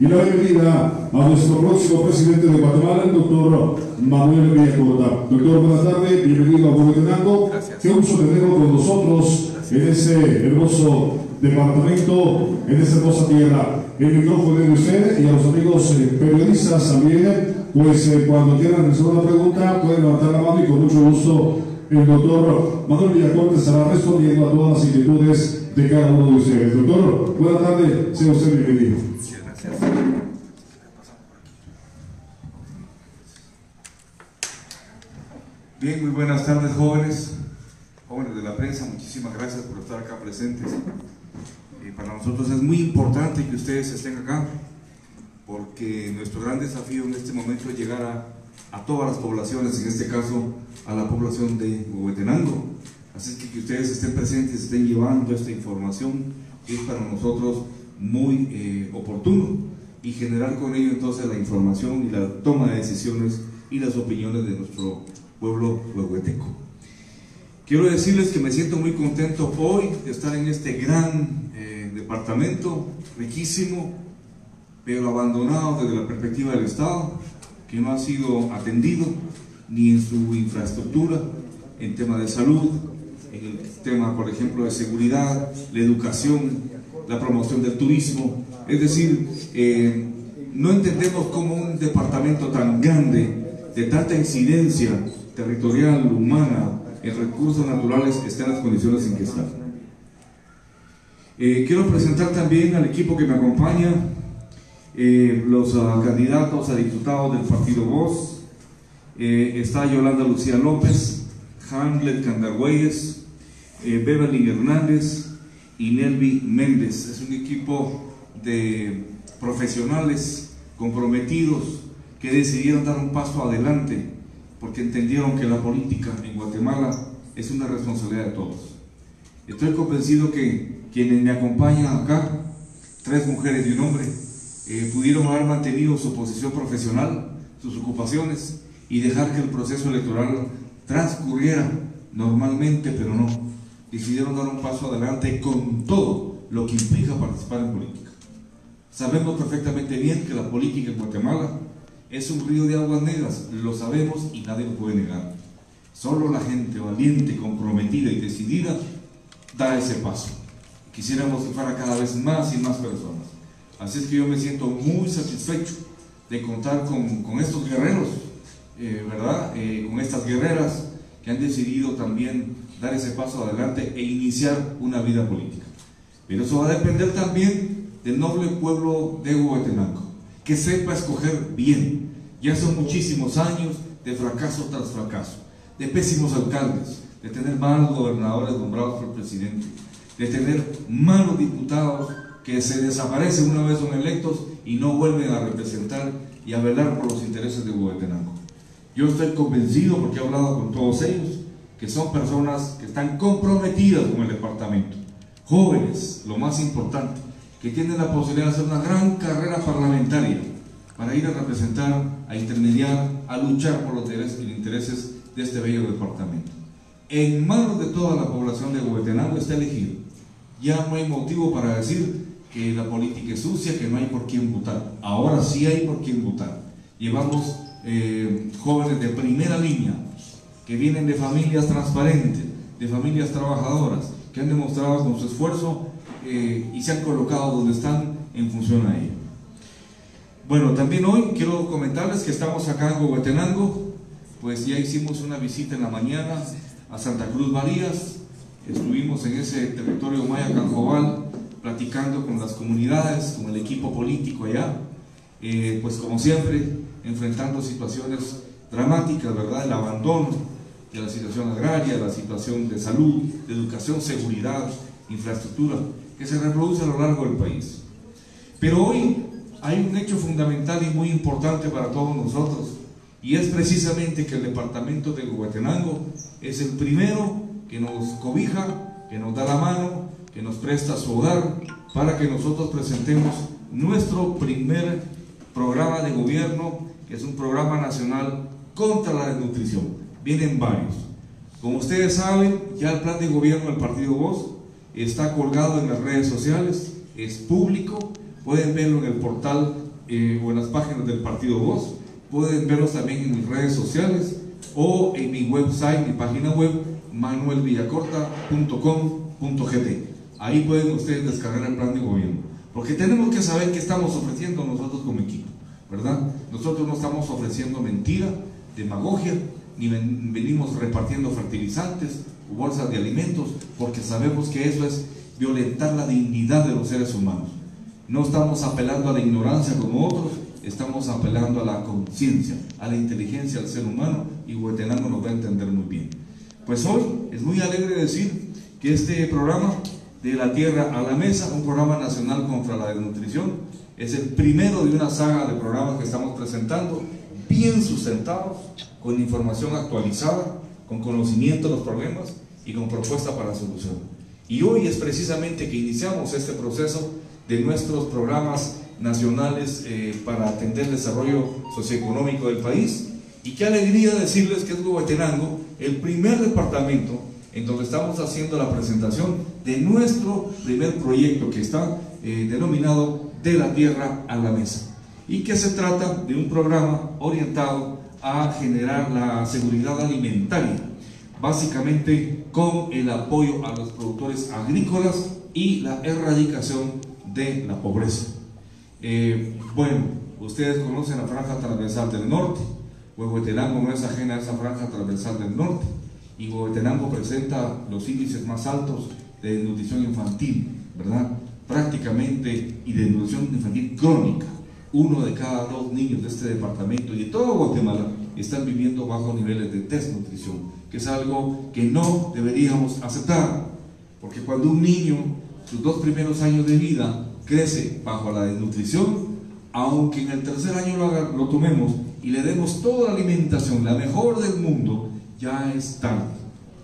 y la bienvenida a nuestro próximo presidente de Guatemala, el doctor Manuel Villacorta. Doctor, buenas tardes, bienvenido a Huehuetenango. Qué gusto tenerlo con nosotros en ese hermoso departamento, en esa hermosa tierra. El micrófono de usted y a los amigos eh, periodistas también, pues eh, cuando quieran hacer una pregunta pueden levantar la mano y con mucho gusto el doctor Manuel Villacorta estará respondiendo a todas las inquietudes de cada uno de ustedes. Doctor, buenas tardes, sea usted bienvenido. Bien, muy buenas tardes jóvenes, jóvenes de la prensa, muchísimas gracias por estar acá presentes. Y para nosotros es muy importante que ustedes estén acá, porque nuestro gran desafío en este momento es llegar a, todas las poblaciones, en este caso a la población de Huehuetenango. Así que que ustedes estén presentes, estén llevando esta información, es para nosotros muy eh, oportuno y generar con ello entonces la información y la toma de decisiones y las opiniones de nuestro pueblo huehueteco. Quiero decirles que me siento muy contento hoy de estar en este gran eh, departamento, riquísimo, pero abandonado desde la perspectiva del Estado, que no ha sido atendido ni en su infraestructura, en tema de salud, en el tema, por ejemplo, de seguridad, la educación, la promoción del turismo. Es decir, eh, no entendemos cómo un departamento tan grande, de tanta incidencia territorial, humana, en recursos naturales, está en las condiciones en que está. Eh, quiero presentar también al equipo que me acompaña, eh, los uh, candidatos a diputados del Partido Voz. Eh, está Yolanda Lucía López, Hamlet Candargüeyes, eh, Beverly Hernández y Nelvi Méndez. Es un equipo de profesionales comprometidos que decidieron dar un paso adelante porque entendieron que la política en Guatemala es una responsabilidad de todos. Estoy convencido que quienes me acompañan acá, tres mujeres y un hombre, eh, pudieron haber mantenido su posición profesional, sus ocupaciones y dejar que el proceso electoral transcurriera normalmente, pero no. Decidieron dar un paso adelante con todo lo que implica participar en política. Sabemos perfectamente bien que la política en Guatemala es un río de aguas negras, lo sabemos y nadie lo puede negar. Solo la gente valiente, comprometida y decidida da ese paso. Quisiéramos que fuera cada vez más y más personas. Así es que yo me siento muy satisfecho de contar con, con estos guerreros, eh, ¿verdad? Eh, con estas guerreras que han decidido también dar ese paso adelante e iniciar una vida política. Pero eso va a depender también del noble pueblo de Huehuetenango, que sepa escoger bien. Ya son muchísimos años de fracaso tras fracaso, de pésimos alcaldes, de tener malos gobernadores nombrados por el presidente, de tener malos diputados que se desaparecen una vez son electos y no vuelven a representar y a velar por los intereses de Huehuetenango. Yo estoy convencido, porque he hablado con todos ellos, que son personas que están comprometidas con el departamento, jóvenes, lo más importante, que tienen la posibilidad de hacer una gran carrera parlamentaria para ir a representar, a intermediar, a luchar por los intereses de este bello departamento. En manos de toda la población de Huehuetenango está elegido. Ya no hay motivo para decir que la política es sucia, que no hay por quién votar. Ahora sí hay por quién votar. Llevamos eh, jóvenes de primera línea, que vienen de familias transparentes, de familias trabajadoras, que han demostrado con su esfuerzo eh, y se han colocado donde están en función a ello. Bueno, también hoy quiero comentarles que estamos acá en Huehuetenango, pues ya hicimos una visita en la mañana a Santa Cruz Marías, estuvimos en ese territorio maya Canjobal platicando con las comunidades, con el equipo político allá, eh, pues como siempre, enfrentando situaciones dramáticas, ¿verdad? El abandono de la situación agraria, la situación de salud, de educación, seguridad, infraestructura, que se reproduce a lo largo del país. Pero hoy hay un hecho fundamental y muy importante para todos nosotros, y es precisamente que el departamento de Huehuetenango es el primero que nos cobija, que nos da la mano, que nos presta su hogar, para que nosotros presentemos nuestro primer programa de gobierno, que es un programa nacional contra la desnutrición. Vienen varios. Como ustedes saben, ya el plan de gobierno del Partido Voz está colgado en las redes sociales, es público, pueden verlo en el portal eh, o en las páginas del Partido Voz, pueden verlos también en mis redes sociales o en mi website, mi página web, manuelvillacorta.com.gt. Ahí pueden ustedes descargar el plan de gobierno. Porque tenemos que saber qué estamos ofreciendo nosotros como equipo, ¿verdad? Nosotros no estamos ofreciendo mentira, demagogia, ni venimos repartiendo fertilizantes o bolsas de alimentos, porque sabemos que eso es violentar la dignidad de los seres humanos. No estamos apelando a la ignorancia como otros, estamos apelando a la conciencia, a la inteligencia del ser humano y Huetenango nos va a entender muy bien. Pues hoy es muy alegre decir que este programa de la tierra a la mesa, un programa nacional contra la desnutrición, es el primero de una saga de programas que estamos presentando, bien sustentados, con información actualizada, con conocimiento de los problemas y con propuesta para solución. Y hoy es precisamente que iniciamos este proceso de nuestros programas nacionales eh, para atender el desarrollo socioeconómico del país. Y qué alegría decirles que es Huehuetenango el primer departamento en donde estamos haciendo la presentación de nuestro primer proyecto que está eh, denominado De la Tierra a la Mesa y que se trata de un programa orientado a generar la seguridad alimentaria, básicamente con el apoyo a los productores agrícolas y la erradicación de la pobreza. Eh, bueno, ustedes conocen la franja transversal del norte, Huehuetenango no es ajena a esa franja transversal del norte, y Huehuetenango presenta los índices más altos de desnutrición infantil, ¿verdad? Prácticamente, y de desnutrición infantil crónica. Uno de cada dos niños de este departamento y de todo Guatemala están viviendo bajo niveles de desnutrición, que es algo que no deberíamos aceptar, porque cuando un niño, sus dos primeros años de vida, crece bajo la desnutrición, aunque en el tercer año lo, lo tomemos y le demos toda la alimentación, la mejor del mundo, ya es tarde.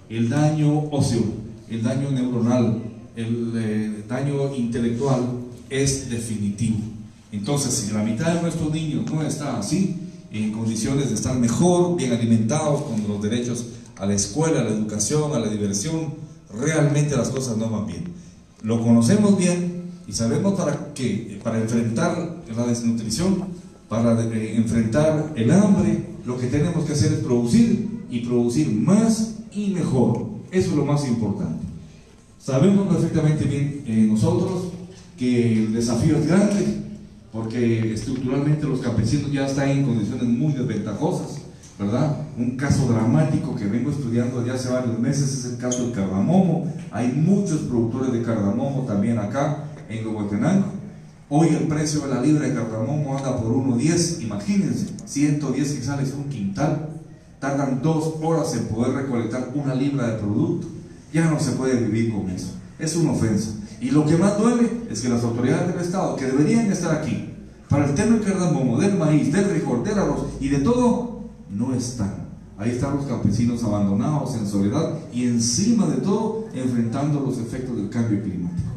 El daño óseo, el daño neuronal, el eh, daño intelectual es definitivo. Entonces, si la mitad de nuestros niños no está así, en condiciones de estar mejor, bien alimentados, con los derechos a la escuela, a la educación, a la diversión, realmente las cosas no van bien. Lo conocemos bien y sabemos para qué, para enfrentar la desnutrición, para eh, enfrentar el hambre, lo que tenemos que hacer es producir y producir más y mejor. Eso es lo más importante. Sabemos perfectamente bien eh, nosotros que el desafío es grande porque estructuralmente los campesinos ya están en condiciones muy desventajosas, ¿verdad? Un caso dramático que vengo estudiando desde hace varios meses es el caso del cardamomo. Hay muchos productores de cardamomo también acá en Huehuetenango. Hoy el precio de la libra de cardamomo anda por 1.10, imagínense, 110 quizás un quintal tardan dos horas en poder recolectar una libra de producto. Ya no se puede vivir con eso. Es una ofensa. Y lo que más duele es que las autoridades del Estado, que deberían estar aquí, para el tema del cardamomo, del maíz, del frijol, del arroz y de todo, no están. Ahí están los campesinos abandonados en soledad y encima de todo enfrentando los efectos del cambio climático.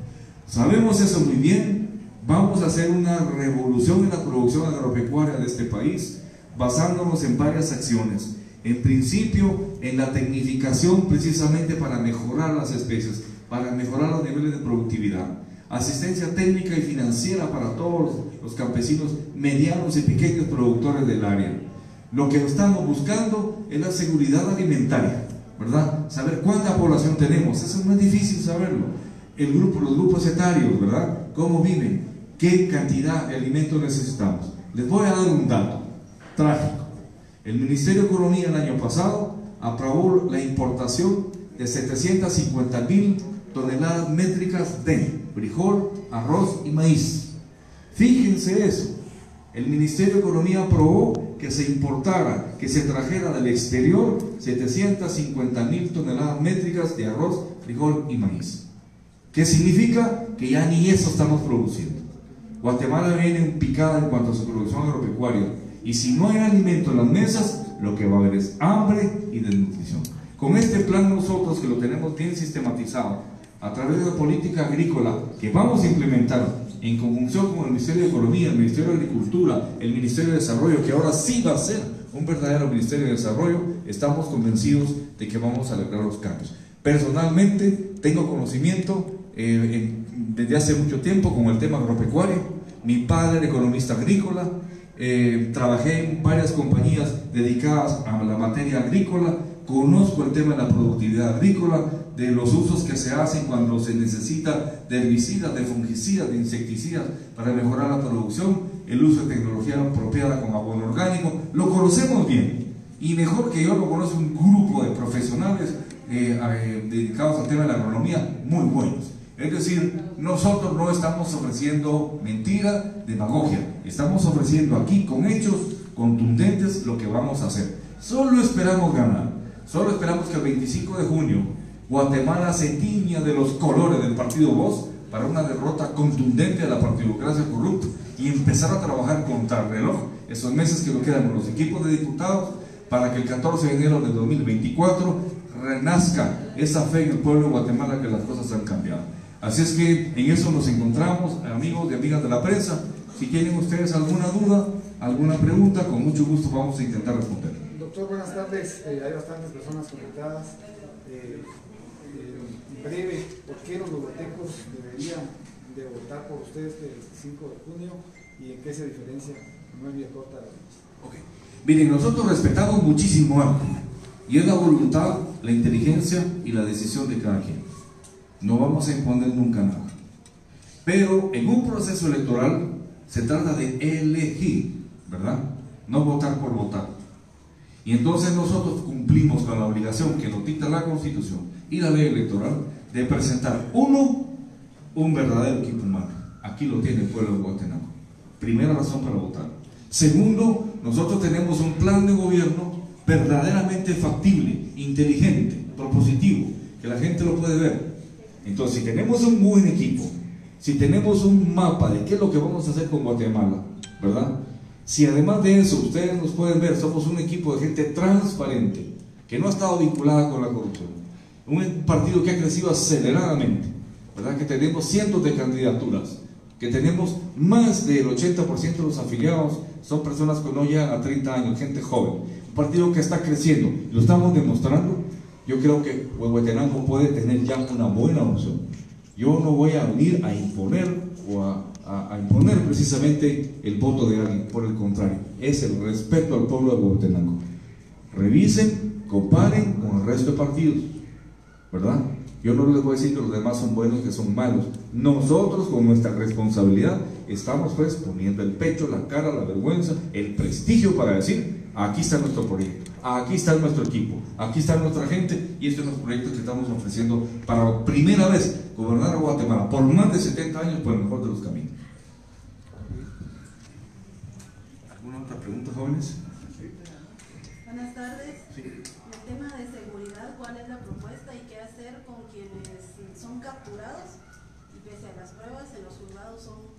Sabemos eso muy bien. Vamos a hacer una revolución en la producción agropecuaria de este país basándonos en varias acciones. En principio, en la tecnificación precisamente para mejorar las especies, para mejorar los niveles de productividad. Asistencia técnica y financiera para todos los campesinos medianos y pequeños productores del área. Lo que estamos buscando es la seguridad alimentaria, ¿verdad? Saber cuánta población tenemos, eso no es difícil saberlo. El grupo, los grupos etarios, ¿verdad? ¿Cómo viven? ¿Qué cantidad de alimentos necesitamos? Les voy a dar un dato trágico. El Ministerio de Economía el año pasado aprobó la importación de 750 mil toneladas métricas de frijol, arroz y maíz. Fíjense eso. El Ministerio de Economía aprobó que se importara, que se trajera del exterior 750 mil toneladas métricas de arroz, frijol y maíz. ¿Qué significa? Que ya ni eso estamos produciendo. Guatemala viene en picada en cuanto a su producción agropecuaria y si no hay alimento en las mesas, lo que va a haber es hambre y desnutrición. Con este plan nosotros que lo tenemos bien sistematizado, a través de la política agrícola que vamos a implementar en conjunción con el Ministerio de Economía, el Ministerio de Agricultura, el Ministerio de Desarrollo, que ahora sí va a ser un verdadero Ministerio de Desarrollo, estamos convencidos de que vamos a lograr los cambios. Personalmente tengo conocimiento eh, desde hace mucho tiempo con el tema agropecuario, Mi padre era economista agrícola, eh, trabajé en varias compañías dedicadas a la materia agrícola, conozco el tema de la productividad agrícola, de los usos que se hacen cuando se necesita de herbicidas, de fungicidas, de insecticidas para mejorar la producción, el uso de tecnología apropiada con abono orgánico, lo conocemos bien. Y mejor que yo lo conoce un grupo de profesionales eh, eh, dedicados al tema de la agronomía muy buenos. Es decir, nosotros no estamos ofreciendo mentira, demagogia, estamos ofreciendo aquí con hechos contundentes lo que vamos a hacer. Solo esperamos ganar, solo esperamos que el 25 de junio Guatemala se tiña de los colores del partido Voz para una derrota contundente de la partidocracia corrupta y empezar a trabajar contra el reloj esos meses que nos quedan con los equipos de diputados para que el 14 de enero del 2024 renazca esa fe en el pueblo de Guatemala que las cosas han cambiado. Así es que en eso nos encontramos, amigos y amigas de la prensa. Si tienen ustedes alguna duda, alguna pregunta, con mucho gusto vamos a intentar responder. Doctor, buenas tardes. Eh, hay bastantes personas conectadas. Eh, eh, breve, ¿por qué los logotecos deberían de votar por ustedes el 5 de junio y en qué se diferencia? No es bien corta la okay. Miren, nosotros respetamos muchísimo algo y es la voluntad, la inteligencia y la decisión de cada quien. No vamos a imponer nunca nada. Pero en un proceso electoral se trata de elegir, ¿verdad? No votar por votar. Y entonces nosotros cumplimos con la obligación que nos dicta la Constitución y la ley electoral de presentar, uno, un verdadero equipo humano. Aquí lo tiene el pueblo de Guatemala. Primera razón para votar. Segundo, nosotros tenemos un plan de gobierno verdaderamente factible, inteligente, propositivo, que la gente lo puede ver. Entonces, si tenemos un buen equipo, si tenemos un mapa de qué es lo que vamos a hacer con Guatemala, ¿verdad? Si además de eso ustedes nos pueden ver, somos un equipo de gente transparente, que no ha estado vinculada con la corrupción, un partido que ha crecido aceleradamente, ¿verdad? Que tenemos cientos de candidaturas, que tenemos más del 80% de los afiliados son personas que no a 30 años, gente joven, un partido que está creciendo, lo estamos demostrando yo creo que Huehuetenango puede tener ya una buena opción. Yo no voy a venir a imponer o a, imponer precisamente el voto de alguien, por el contrario, es el respeto al pueblo de Huehuetenango. Revisen, comparen con el resto de partidos, ¿verdad? Yo no les voy a decir que los demás son buenos, que son malos. Nosotros, con nuestra responsabilidad, estamos pues poniendo el pecho, la cara, la vergüenza, el prestigio para decir, aquí está nuestro proyecto, aquí está nuestro equipo, aquí está nuestra gente y estos son los proyectos que estamos ofreciendo para primera vez gobernar a Guatemala por más de 70 años por el mejor de los caminos. ¿Alguna otra pregunta, jóvenes? Buenas tardes. El tema de seguridad, ¿cuál es la propuesta y qué hacer con quienes son capturados y pese a las pruebas en los juzgados son?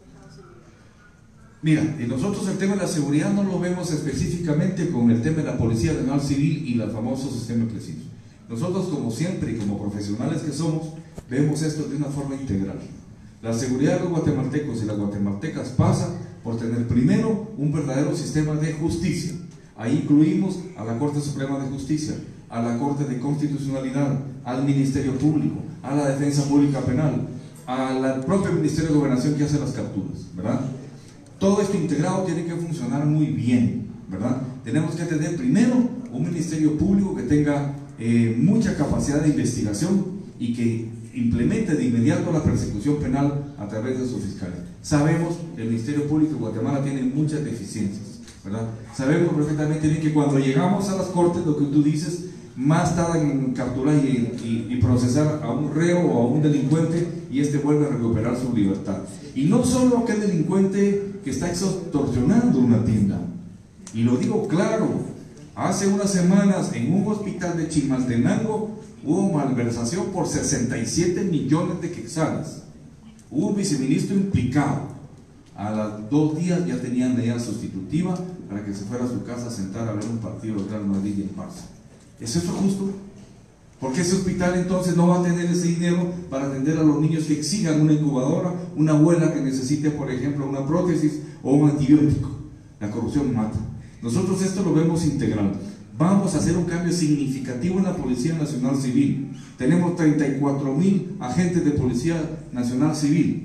Mira, nosotros el tema de la seguridad no lo vemos específicamente con el tema de la Policía Nacional Civil y el famoso sistema presidios. Nosotros, como siempre y como profesionales que somos, vemos esto de una forma integral. La seguridad de los guatemaltecos y las guatemaltecas pasa por tener primero un verdadero sistema de justicia. Ahí incluimos a la Corte Suprema de Justicia, a la Corte de Constitucionalidad, al Ministerio Público, a la Defensa Pública Penal, al propio Ministerio de Gobernación que hace las capturas, ¿verdad? Todo esto integrado tiene que funcionar muy bien, ¿verdad? Tenemos que tener primero un Ministerio Público que tenga eh, mucha capacidad de investigación y que implemente de inmediato la persecución penal a través de sus fiscales. Sabemos que el Ministerio Público de Guatemala tiene muchas deficiencias, ¿verdad? Sabemos perfectamente bien que cuando llegamos a las cortes, lo que tú dices, más tarda en capturar y, procesar a un reo o a un delincuente y este vuelve a recuperar su libertad. Y no solo aquel delincuente que está extorsionando una tienda, y lo digo claro, hace unas semanas en un hospital de Chimaltenango hubo malversación por 67 millones de quetzales. Hubo un viceministro implicado. A los dos días ya tenían medida sustitutiva para que se fuera a su casa a sentar a ver un partido de Real Madrid y el Barça. ¿Es eso justo? Porque ese hospital entonces no va a tener ese dinero para atender a los niños que exijan una incubadora, una abuela que necesite, por ejemplo, una prótesis o un antibiótico. La corrupción mata. Nosotros esto lo vemos integral. Vamos a hacer un cambio significativo en la Policía Nacional Civil. Tenemos 34 mil agentes de Policía Nacional Civil.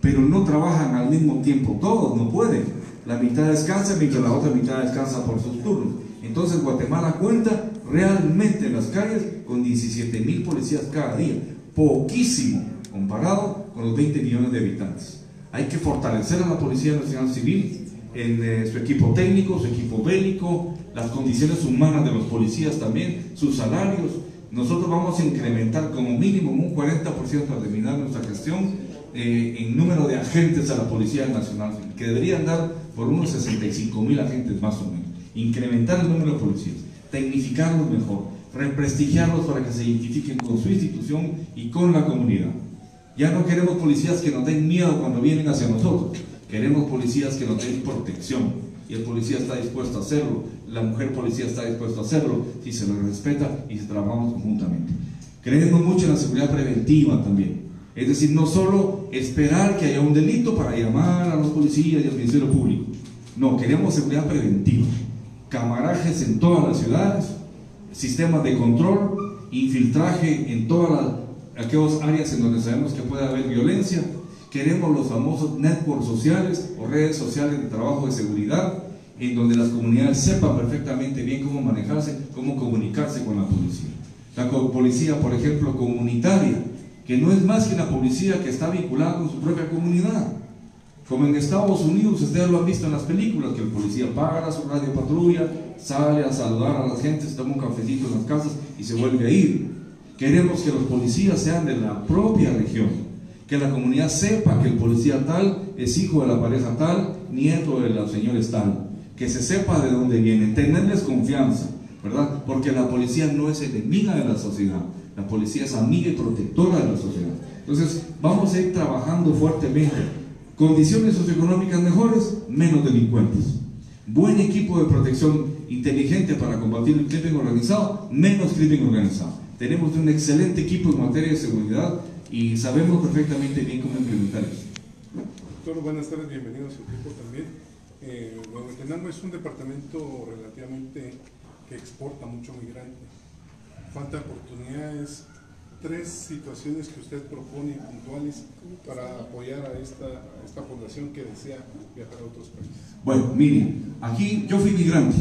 pero no trabajan al mismo tiempo todos, no pueden. La mitad descansa mientras la otra mitad descansa por sus turnos. Entonces Guatemala cuenta realmente en las calles con 17 mil policías cada día, poquísimo comparado con los 20 millones de habitantes. Hay que fortalecer a la Policía Nacional Civil en eh, su equipo técnico, su equipo bélico, las condiciones humanas de los policías también, sus salarios. Nosotros vamos a incrementar como mínimo un 40% al terminar nuestra gestión eh, en número de agentes a la Policía Nacional Civil, que deberían dar por unos 65 mil agentes más o menos. Incrementar el número de policías, tecnificarlos mejor, represtigiarlos para que se identifiquen con su institución y con la comunidad. Ya no queremos policías que nos den miedo cuando vienen hacia nosotros. Queremos policías que nos den protección. Y el policía está dispuesto a hacerlo. La mujer policía está dispuesta a hacerlo si se lo respeta y si trabajamos conjuntamente. Creemos mucho en la seguridad preventiva también. Es decir, no solo esperar que haya un delito para llamar a los policías y al Ministerio Público. No, queremos seguridad preventiva. Camarajes en todas las ciudades, sistemas de control, infiltraje en todas las aquellas áreas en donde sabemos que puede haber violencia. Queremos los famosos networks sociales o redes sociales de trabajo de seguridad, en donde las comunidades sepan perfectamente bien cómo manejarse, cómo comunicarse con la policía. La policía, por ejemplo, comunitaria, que no es más que una policía que está vinculada con su propia comunidad. Como en Estados Unidos, ustedes lo han visto en las películas, que el policía paga su radio patrulla, sale a saludar a la gente, se toma un cafecito en las casas y se vuelve a ir. Queremos que los policías sean de la propia región, que la comunidad sepa que el policía tal es hijo de la pareja tal, nieto de los señores tal, que se sepa de dónde viene, tenerles confianza, ¿verdad? Porque la policía no es enemiga de la sociedad, la policía es amiga y protectora de la sociedad. Entonces, vamos a ir trabajando fuertemente. Condiciones socioeconómicas mejores, menos delincuentes. Buen equipo de protección inteligente para combatir el crimen organizado, menos crimen organizado. Tenemos un excelente equipo en materia de seguridad y sabemos perfectamente bien cómo implementar eso. Doctor, buenas tardes, bienvenidos a su equipo también. Eh, es un departamento relativamente que exporta mucho migrante. Falta oportunidades, tres situaciones que usted propone puntuales para apoyar a esta, a esta población que desea viajar a otros países. Bueno, miren, aquí yo fui migrante.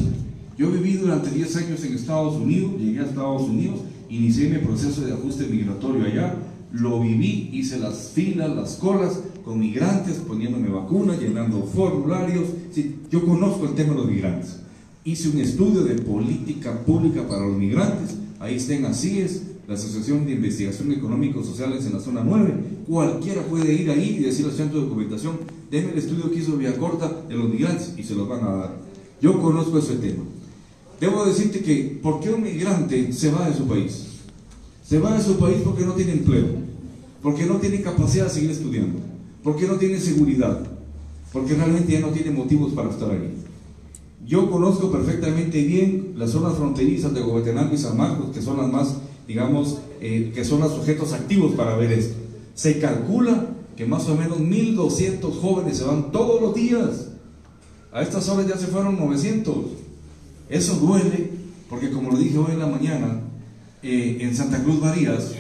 Yo viví durante 10 años en Estados Unidos, llegué a Estados Unidos inicié mi proceso de ajuste migratorio allá, lo viví, hice las filas, las colas con migrantes, poniéndome vacunas, llenando formularios. Sí, yo conozco el tema de los migrantes. Hice un estudio de política pública para los migrantes. Ahí estén así es la Asociación de Investigación Económico Sociales en la zona 9. Cualquiera puede ir ahí y decir al centro de documentación, denme el estudio que hizo Vía Corta de los migrantes y se los van a dar. Yo conozco ese tema. Debo decirte que, ¿por qué un migrante se va de su país? Se va de su país porque no tiene empleo, porque no tiene capacidad de seguir estudiando, porque no tiene seguridad, porque realmente ya no tiene motivos para estar ahí. Yo conozco perfectamente bien las zonas fronterizas de Huehuetenango y San Marcos, que son las más, digamos, eh, que son los sujetos activos para ver esto. Se calcula que más o menos 1.200 jóvenes se van todos los días. A estas horas ya se fueron 900. Eso duele porque como lo dije hoy en la mañana, eh, en Santa Cruz Varías,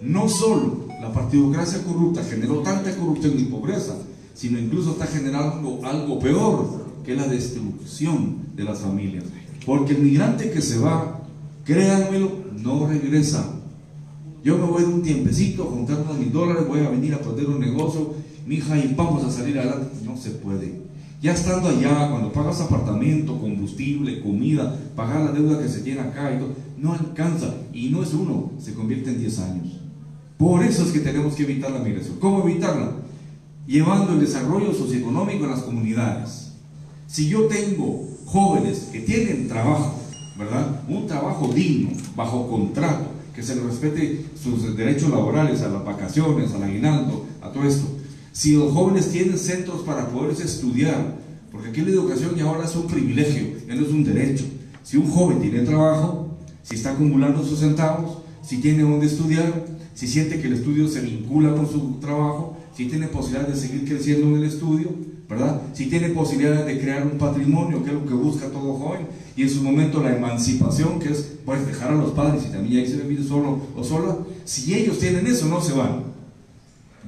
no solo la partidocracia corrupta generó tanta corrupción y pobreza, sino incluso está generando algo peor, que la destrucción de las familias. Porque el migrante que se va, créanmelo, no regresa. Yo me voy de un tiempecito a juntar unos mil dólares, voy a venir a poner un negocio, mi hija, y vamos a salir adelante. No se puede. Ya estando allá, cuando pagas apartamento, combustible, comida, pagar la deuda que se tiene acá y todo, no alcanza. Y no es uno, se convierte en 10 años. Por eso es que tenemos que evitar la migración. ¿Cómo evitarla? Llevando el desarrollo socioeconómico a las comunidades. Si yo tengo jóvenes que tienen trabajo, ¿verdad? Un trabajo digno, bajo contrato, que se les respete sus derechos laborales, a las vacaciones, al aguinaldo, a todo esto si los jóvenes tienen centros para poderse estudiar, porque aquí la educación ya ahora es un privilegio, ya no es un derecho. Si un joven tiene trabajo, si está acumulando sus centavos, si tiene donde estudiar, si siente que el estudio se vincula con su trabajo, si tiene posibilidad de seguir creciendo en el estudio, Si tiene posibilidad de crear un patrimonio, que es lo que busca todo joven, y en su momento la emancipación, que es pues dejar a los padres y también ahí se vivir solo o sola, si ellos tienen eso, no se van.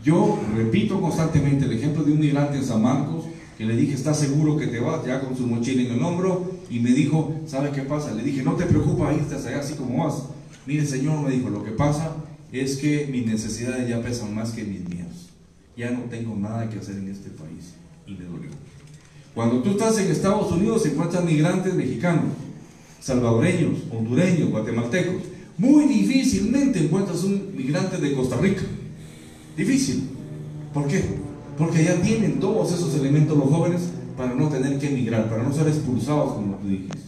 Yo repito constantemente el ejemplo de un migrante en San Marcos que le dije, ¿estás seguro que te vas? Ya con su mochila en el hombro y me dijo, ¿sabe qué pasa? Le dije, no te preocupes, irte hasta allá así como vas. Mire, Señor, me dijo, lo que pasa es que mis necesidades ya pesan más que mis miedos. Ya no tengo nada que hacer en este país. Y. Cuando tú estás en Estados Unidos se encuentran migrantes mexicanos, salvadoreños, hondureños, guatemaltecos. Muy difícilmente encuentras un migrante de Costa Rica. Difícil. ¿Por qué? Porque ya tienen todos esos elementos los jóvenes para no tener que emigrar, para no ser expulsados como tú dijiste.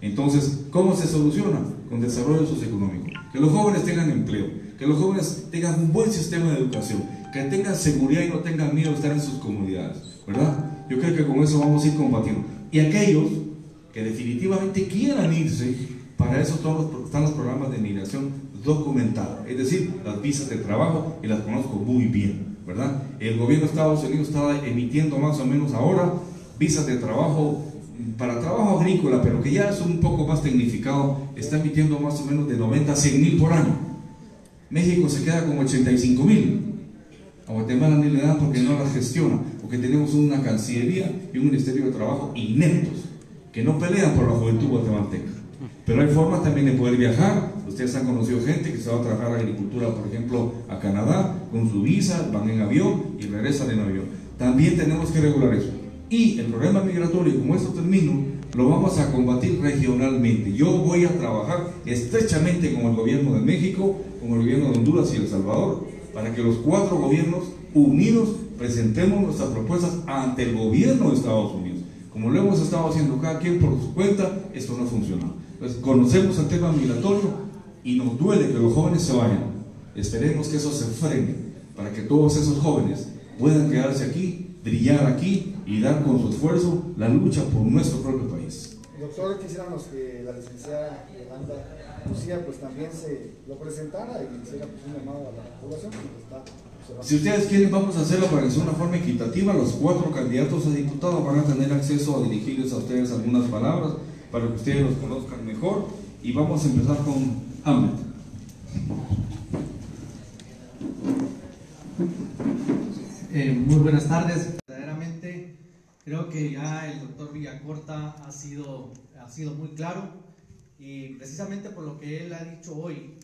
Entonces, ¿cómo se soluciona? Con desarrollo socioeconómico. Que los jóvenes tengan empleo, que los jóvenes tengan un buen sistema de educación, que tengan seguridad y no tengan miedo de estar en sus comunidades, ¿verdad? Yo creo que con eso vamos a ir combatiendo. Y aquellos que definitivamente quieran irse, para eso están los programas de migración documentados, es decir, las visas de trabajo, y las conozco muy bien, ¿verdad? El gobierno de Estados Unidos está emitiendo más o menos ahora visas de trabajo para trabajo agrícola, pero que ya es un poco más tecnificado, está emitiendo más o menos de 90 a 100 mil por año. México se queda con 85 mil. A Guatemala ni le dan porque no las gestiona, porque tenemos una Cancillería y un Ministerio de Trabajo ineptos, que no pelean por la juventud guatemalteca. Pero hay formas también de poder viajar. Ustedes han conocido gente que se va a trabajar a agricultura, por ejemplo, a Canadá, con su visa, van en avión y regresan en avión. También tenemos que regular eso. Y el problema migratorio, como esto termino, lo vamos a combatir regionalmente. Yo voy a trabajar estrechamente con el gobierno de México, con el gobierno de Honduras y El Salvador, para que los cuatro gobiernos unidos presentemos nuestras propuestas ante el gobierno de Estados Unidos. Como lo hemos estado haciendo cada quien por su cuenta, esto no funciona. Entonces, conocemos el tema migratorio y nos duele que los jóvenes se vayan. Esperemos que eso se frene para que todos esos jóvenes puedan quedarse aquí, brillar aquí y dar con su esfuerzo la lucha por nuestro propio país. Doctor, quisiéramos que la licenciada Lucía pues también se lo presentara y hiciera pues, un llamado a la población si ustedes quieren, vamos a hacerlo para que sea una forma equitativa. Los cuatro candidatos a diputados van a tener acceso a dirigirles a ustedes algunas palabras para que ustedes los conozcan mejor. Y vamos a empezar con Hamlet. Eh, muy buenas tardes. Verdaderamente creo que ya el doctor Villacorta ha sido, ha sido muy claro y precisamente por lo que él ha dicho hoy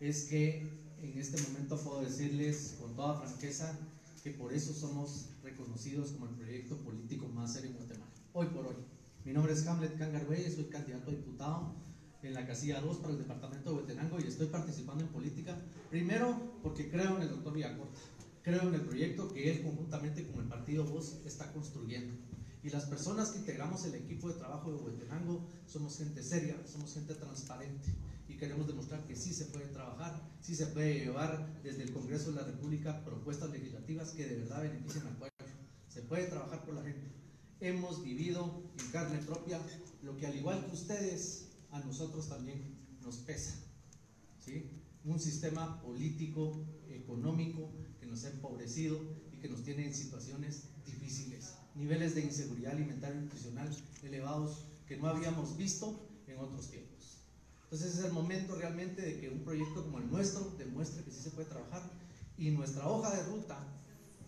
es que en este momento puedo decirles toda franqueza que por eso somos reconocidos como el proyecto político más serio en Guatemala, hoy por hoy. Mi nombre es Hamlet Cangarwey, soy candidato a diputado en la casilla 2 para el departamento de Huetenango y estoy participando en política, primero porque creo en el doctor Villacorta, creo en el proyecto que él conjuntamente con el partido Voz está construyendo. Y las personas que integramos el equipo de trabajo de Huetenango somos gente seria, somos gente transparente y queremos demostrar que sí se puede trabajar, sí se puede llevar desde el Congreso de la República propuestas legislativas que de verdad beneficien al pueblo. Se puede trabajar por la gente. Hemos vivido en carne propia lo que al igual que ustedes, a nosotros también nos pesa. ¿sí? Un sistema político, económico, que nos ha empobrecido y que nos tiene en situaciones difíciles. Niveles de inseguridad alimentaria y nutricional elevados que no habíamos visto en otros tiempos. Entonces es el momento realmente de que un proyecto como el nuestro demuestre que sí se puede trabajar y nuestra hoja de ruta,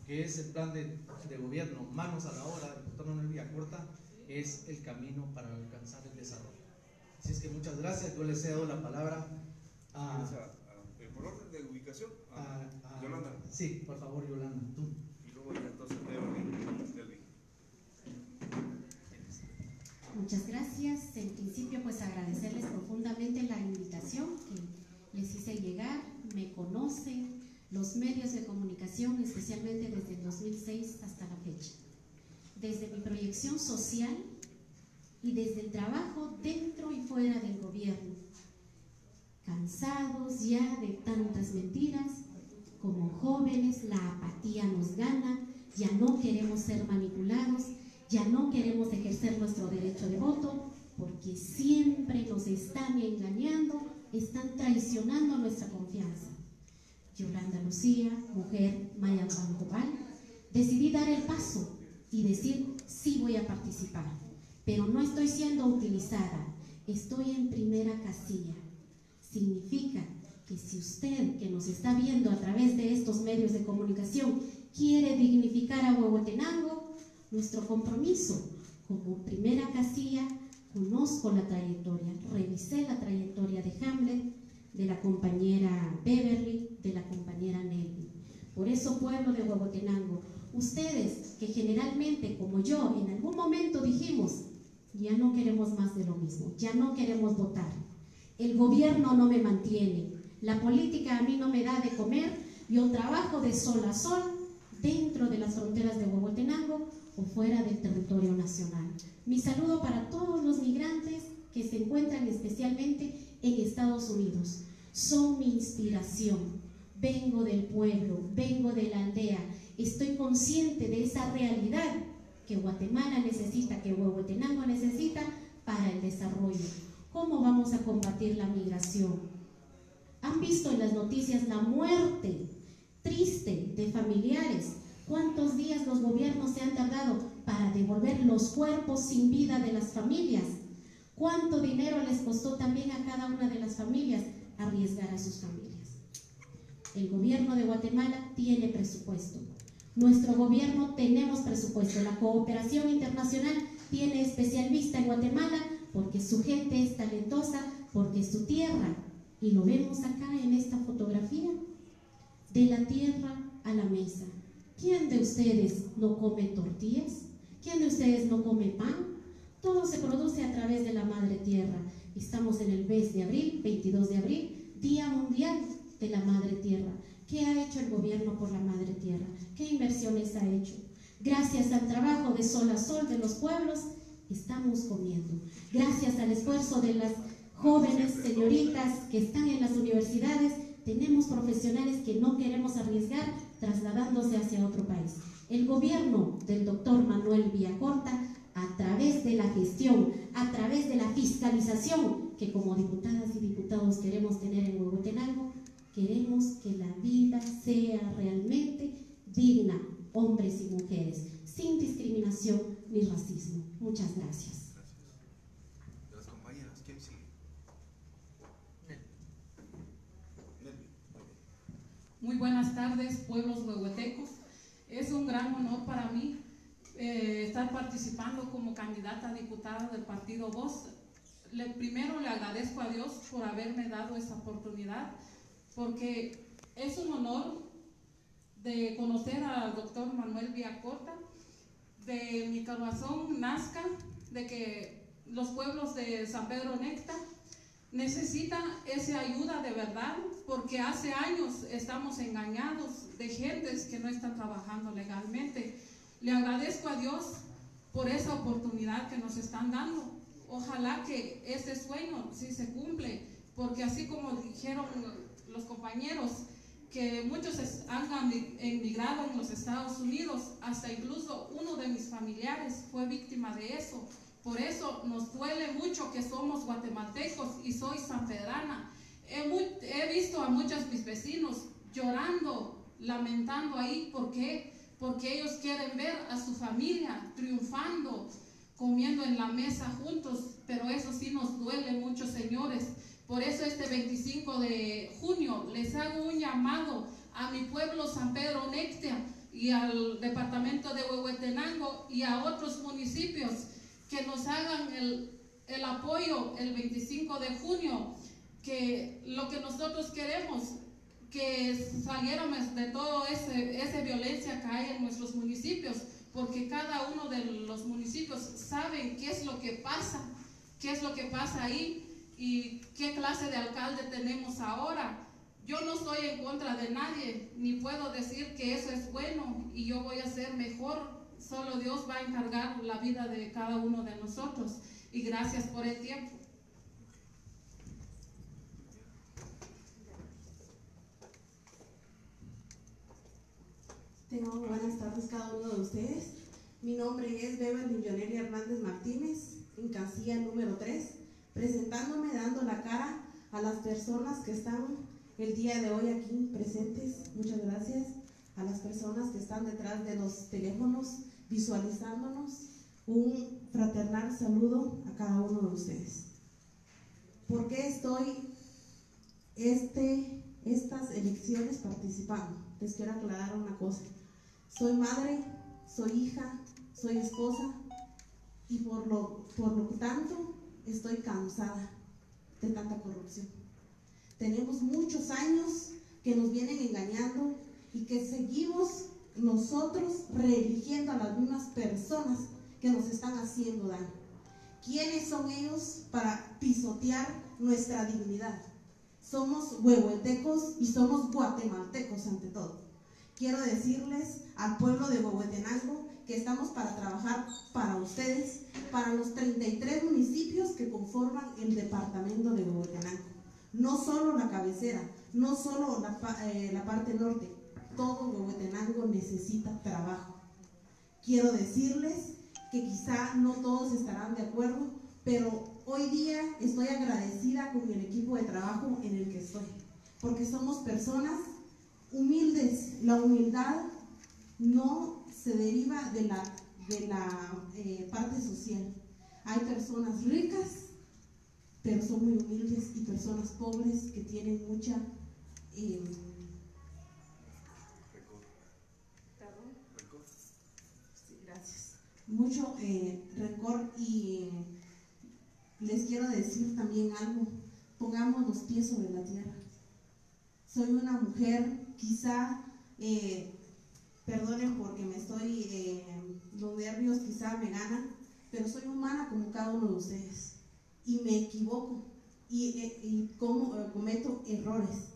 que es el plan de, gobierno, manos a la obra del doctor Manuel Villacorta, es el camino para alcanzar el desarrollo. Así es que muchas gracias, yo le cedo la palabra a... ¿Por orden de ubicación? A, Yolanda. Sí, por favor, Yolanda, tú. Y luego ya entonces Muchas gracias. En principio, pues agradecerles profundamente la invitación que les hice llegar. Me conocen los medios especialmente desde el 2006 hasta la fecha. Desde mi proyección social y desde el trabajo dentro y fuera del gobierno. Cansados ya de tantas mentiras, como jóvenes la apatía nos gana, ya no queremos ser manipulados ya no queremos ejercer nuestro derecho de voto porque siempre nos están engañando, están traicionando nuestra confianza. Yolanda Lucía, mujer Maya Banjobal, decidí dar el paso y decir, sí voy a participar, pero no estoy siendo utilizada, estoy en primera casilla. Significa que si usted que nos está viendo a través de estos medios de comunicación quiere dignificar a Huehuetenango, nuestro compromiso como primera casilla, conozco la trayectoria, revisé la trayectoria de Hamlet, de la compañera Beverly, de la compañera Nelly. Por eso, pueblo de Huehuetenango, ustedes que generalmente, como yo, en algún momento dijimos, ya no queremos más de lo mismo, ya no queremos votar. El gobierno no me mantiene, la política a mí no me da de comer, yo trabajo de sol a sol dentro de las fronteras de Huehuetenango o fuera del territorio nacional. Mi saludo para todos los migrantes que se encuentran especialmente en Estados Unidos. Son mi inspiración. Vengo del pueblo, vengo de la aldea. Estoy consciente de esa realidad que Guatemala necesita, que Huehuetenango necesita para el desarrollo. ¿Cómo vamos a combatir la migración? Han visto en las noticias la muerte triste de familiares. ¿Cuántos días los gobiernos se han tardado para devolver los cuerpos sin vida de las familias? ¿Cuánto dinero les costó también a cada una de las familias arriesgar a sus familias? El gobierno de Guatemala tiene presupuesto. Nuestro gobierno tenemos presupuesto. La cooperación internacional tiene especial vista en Guatemala porque su gente es talentosa, porque su tierra. Y lo vemos acá en esta fotografía. De la tierra a la mesa. ¿Quién de ustedes no come tortillas? ¿Quién de ustedes no come pan? Todo se produce a través de la madre tierra. Estamos en el mes de abril, 22 de abril, Día Mundial de la Madre Tierra. ¿Qué ha hecho el gobierno por la Madre Tierra? ¿Qué inversiones ha hecho? Gracias al trabajo de sol a sol de los pueblos, estamos comiendo. Gracias al esfuerzo de las jóvenes señoritas que están en las universidades, tenemos profesionales que no queremos arriesgar trasladándose hacia otro país. El gobierno del doctor Manuel Villacorta, a través de la gestión, a través de la fiscalización, que como diputadas y diputados queremos tener en Huehuetenango, queremos que la vida sea realmente digna, hombres y mujeres, sin discriminación ni racismo. Muchas gracias. Las compañeras, ¿quién sigue? Muy buenas tardes, pueblos huehuetecos. Es un gran honor para mí eh, estar participando como candidata a diputada del partido Voz. Le, primero le agradezco a Dios por haberme dado esta oportunidad, porque es un honor de conocer al doctor Manuel Villacorta, de mi corazón nazca, de que los pueblos de San Pedro Necta necesita esa ayuda de verdad, porque hace años estamos engañados de gentes que no están trabajando legalmente. Le agradezco a Dios por esa oportunidad que nos están dando. Ojalá que ese sueño sí se cumple, porque así como dijeron los compañeros, que muchos han emigrado en los Estados Unidos, hasta incluso uno de mis familiares fue víctima de eso. Por eso nos duele mucho que somos guatemaltecos y soy sanpedrana. He, he visto a muchos mis vecinos llorando, lamentando ahí. ¿Por qué? Porque ellos quieren ver a su familia triunfando, comiendo en la mesa juntos. Pero eso sí nos duele mucho, señores. Por eso este 25 de junio les hago un llamado a mi pueblo San Pedro Nectia y al departamento de Huehuetenango y a otros municipios que nos hagan el, el apoyo el 25 de junio, que lo que nosotros queremos, que saliéramos de toda esa violencia que hay en nuestros municipios, porque cada uno de los municipios saben qué es lo que pasa, qué es lo que pasa ahí y qué clase de alcalde tenemos ahora. Yo no estoy en contra de nadie, ni puedo decir que eso es bueno y yo voy a ser mejor Solo Dios va a encargar la vida de cada uno de nosotros. Y gracias por el tiempo. Tengo buenas tardes cada uno de ustedes. Mi nombre es Beba Milloneri Hernández Martínez, en casilla número 3, presentándome, dando la cara a las personas que están el día de hoy aquí presentes. Muchas gracias a las personas que están detrás de los teléfonos visualizándonos. Un fraternal saludo a cada uno de ustedes. ¿Por qué estoy este, estas elecciones participando. Les quiero aclarar una cosa. Soy madre, soy hija, soy esposa y por lo, por lo tanto estoy cansada de tanta corrupción. Tenemos muchos años que nos vienen engañando y que seguimos nosotros reeligiendo a las mismas personas que nos están haciendo daño. ¿Quiénes son ellos para pisotear nuestra dignidad? Somos huehuetecos y somos guatemaltecos ante todo. Quiero decirles al pueblo de Huehuetenango que estamos para trabajar para ustedes, para los 33 municipios que conforman el departamento de Huehuetenango. No solo la cabecera, no solo la, eh, la parte norte, todo Huehuetenango necesita trabajo. Quiero decirles que quizá no todos estarán de acuerdo, pero hoy día estoy agradecida con el equipo de trabajo en el que estoy, porque somos personas humildes. La humildad no se deriva de la, de la eh, parte social. Hay personas ricas, pero son muy humildes, y personas pobres que tienen mucha... Eh, mucho eh, rencor y les quiero decir también algo, pongamos los pies sobre la tierra. Soy una mujer, quizá, eh, perdonen porque me estoy, eh, los nervios quizá me ganan, pero soy humana como cada uno de ustedes y me equivoco y, y como, cometo errores.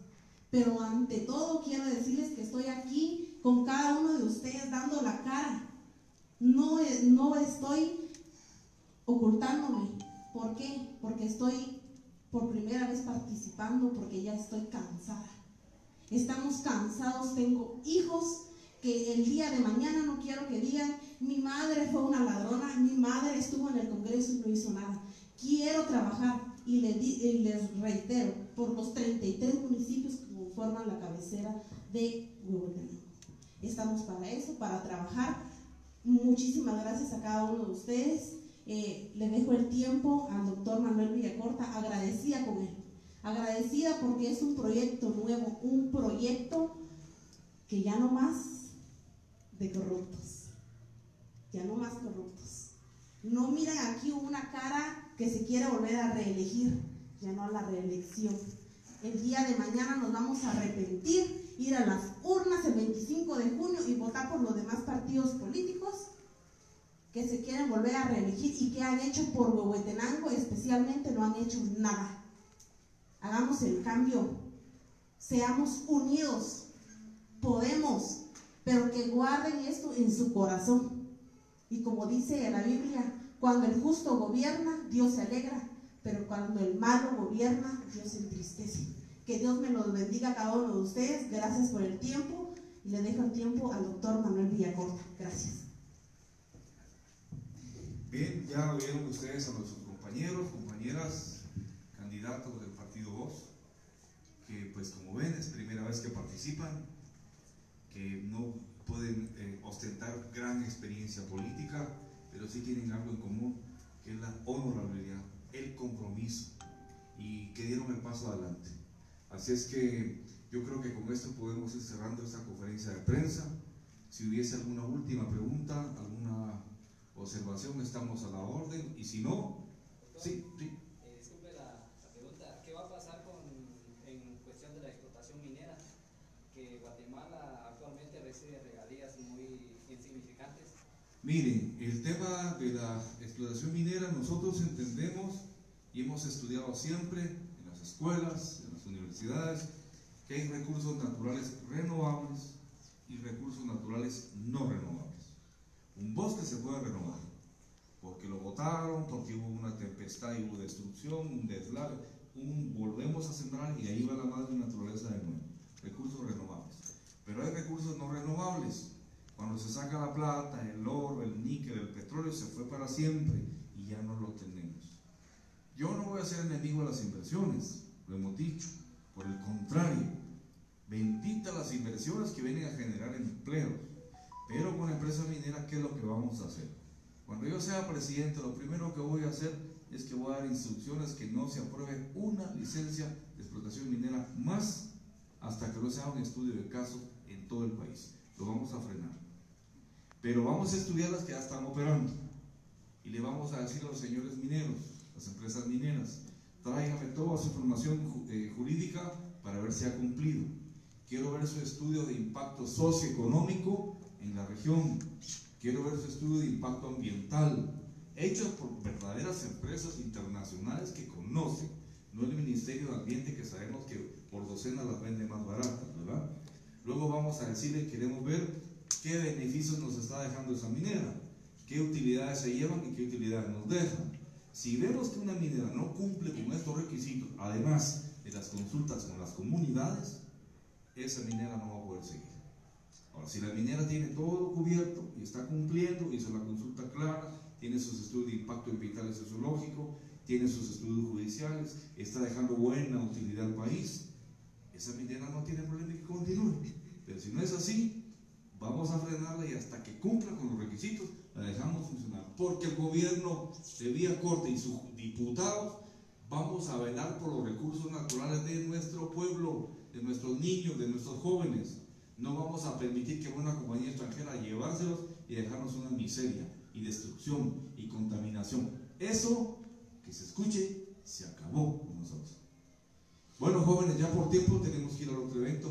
Pero ante todo quiero decirles que estoy aquí con cada uno de ustedes dando la cara no, no estoy ocultándome. ¿Por qué? Porque estoy por primera vez participando, porque ya estoy cansada. Estamos cansados, tengo hijos que el día de mañana no quiero que digan, mi madre fue una ladrona, mi madre estuvo en el Congreso y no hizo nada. Quiero trabajar y les, reitero, por los 33 municipios que conforman la cabecera de Huehuetenango. Estamos para eso, para trabajar Muchísimas gracias a cada uno de ustedes. Eh, le dejo el tiempo al doctor Manuel Villacorta, agradecida con él. Agradecida porque es un proyecto nuevo, un proyecto que ya no más corruptos. Ya no más corruptos. No miren aquí una cara que se quiere volver a reelegir, ya no a la reelección. El día de mañana nos vamos a arrepentir ir a las urnas el 25 de junio y votar por los demás partidos políticos que se quieren volver a reelegir y que han hecho por Huehuetenango especialmente no han hecho nada. Hagamos el cambio, seamos unidos, podemos, pero que guarden esto en su corazón. Y como dice la Biblia, cuando el justo gobierna, Dios se alegra, pero cuando el malo gobierna, Dios se entristece. Que Dios me los bendiga a cada uno de ustedes. Gracias por el tiempo. Y le dejo el tiempo al doctor Manuel Villacorta. Gracias. Bien, ya vieron ustedes a nuestros compañeros, compañeras, candidatos del Partido Voz, que pues como ven es primera vez que participan, que no pueden eh, ostentar gran experiencia política, pero sí tienen algo en común, que es la honorabilidad, el compromiso, y que dieron el paso adelante. Así es que yo creo que con esto podemos ir cerrando esta conferencia de prensa. Si hubiese alguna última pregunta, alguna observación, estamos a la orden. Y si no, sí, sí. Eh, disculpe la, pregunta, ¿qué va a pasar con, en cuestión de la explotación minera? Que Guatemala actualmente recibe regalías muy insignificantes. Miren, el tema de la explotación minera nosotros entendemos y hemos estudiado siempre en las escuelas, universidades, que hay recursos naturales renovables y recursos naturales no renovables. Un bosque se puede renovar, porque lo botaron, porque hubo una tempestad y hubo destrucción, un deslave, un, volvemos a sembrar y ahí va la madre naturaleza de nuevo. Recursos renovables. Pero hay recursos no renovables. Cuando se saca la plata, el oro, el níquel, el petróleo, se fue para siempre y ya no lo tenemos. Yo no voy a ser enemigo de las inversiones, lo hemos dicho. Por el contrario, bendita las inversiones que vienen a generar empleo. Pero con la empresa minera, ¿qué es lo que vamos a hacer? Cuando yo sea presidente, lo primero que voy a hacer es que voy a dar instrucciones que no se apruebe una licencia de explotación minera más hasta que no se haga un estudio de caso en todo el país. Lo vamos a frenar. Pero vamos a estudiar las que ya están operando. Y le vamos a decir a los señores mineros, las empresas mineras, tráigame toda su información eh, jurídica para ver si ha cumplido. Quiero ver su estudio de impacto socioeconómico en la región. Quiero ver su estudio de impacto ambiental, hecho por verdaderas empresas internacionales que conocen, no el Ministerio de Ambiente que sabemos que por docena las vende más baratas, ¿verdad? Luego vamos a decirle, queremos ver qué beneficios nos está dejando esa minera, qué utilidades se llevan y qué utilidades nos dejan. Si vemos que una minera no cumple con estos requisitos, además de las consultas con las comunidades, esa minera no va a poder seguir. Ahora, si la minera tiene todo cubierto y está cumpliendo, hizo la consulta clara, tiene sus estudios de impacto ambiental y sociológico, tiene sus estudios judiciales, está dejando buena utilidad al país, esa minera no tiene problema que continúe. Pero si no es así, vamos a frenarla y hasta que cumpla con los requisitos, la dejamos funcionar. Porque el gobierno de Vía Corte y sus diputados vamos a velar por los recursos naturales de nuestro pueblo, de nuestros niños, de nuestros jóvenes. No vamos a permitir que una compañía extranjera llevárselos y dejarnos una miseria y destrucción y contaminación. Eso, que se escuche, se acabó con nosotros. Bueno, jóvenes, ya por tiempo tenemos que ir al otro evento.